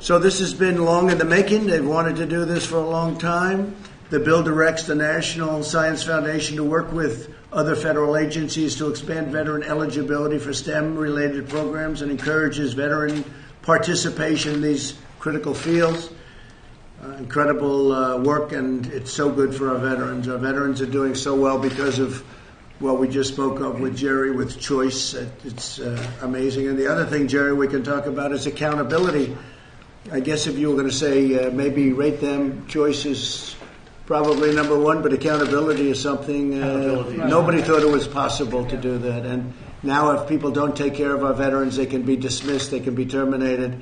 So this has been long in the making. They've wanted to do this for a long time. The bill directs the National Science Foundation to work with other federal agencies to expand veteran eligibility for STEM related programs and encourages veteran participation in these critical fields. Uh, incredible uh, work, and it's so good for our veterans. Our veterans are doing so well because of what we just spoke of with Jerry with choice. It's uh, amazing. And the other thing, Jerry, we can talk about is accountability. I guess if you were going to say uh, maybe rate them, choice is probably number one, but accountability is something uh, nobody thought it was possible to do that. And now, if people don't take care of our veterans, they can be dismissed, they can be terminated.